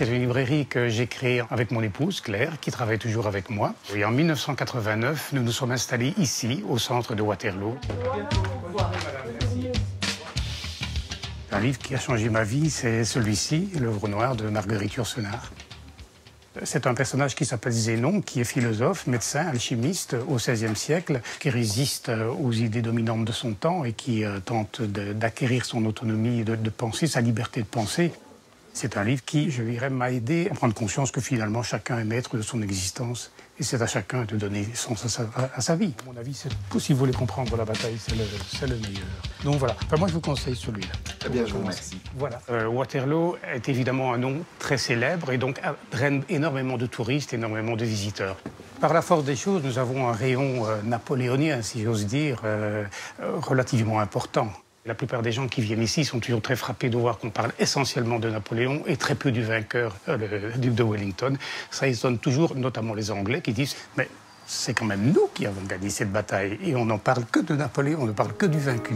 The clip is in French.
C'est une librairie que j'ai créée avec mon épouse, Claire, qui travaille toujours avec moi. En 1989, nous nous sommes installés ici, au centre de Waterloo. Un livre qui a changé ma vie, c'est celui-ci, L'œuvre noire de Marguerite Yourcenar. C'est un personnage qui s'appelle Zénon, qui est philosophe, médecin, alchimiste au XVIe siècle, qui résiste aux idées dominantes de son temps et qui euh, tente d'acquérir son autonomie de, de penser, sa liberté de penser. C'est un livre qui, je dirais, m'a aidé à prendre conscience que finalement chacun est maître de son existence et c'est à chacun de donner sens à sa, vie. À mon avis, si vous voulez comprendre la bataille, c'est le, meilleur. Donc voilà, moi je vous conseille celui-là. Très bien, je vous remercie. Voilà. Euh, Waterloo est évidemment un nom très célèbre et donc draine énormément de touristes, énormément de visiteurs. Par la force des choses, nous avons un rayon euh, napoléonien, si j'ose dire, euh, relativement important. La plupart des gens qui viennent ici sont toujours très frappés de voir qu'on parle essentiellement de Napoléon et très peu du vainqueur, euh, le duc de Wellington. Ça étonne toujours, notamment les Anglais, qui disent Mais c'est quand même nous qui avons gagné cette bataille et on n'en parle que de Napoléon, on ne parle que du vaincu.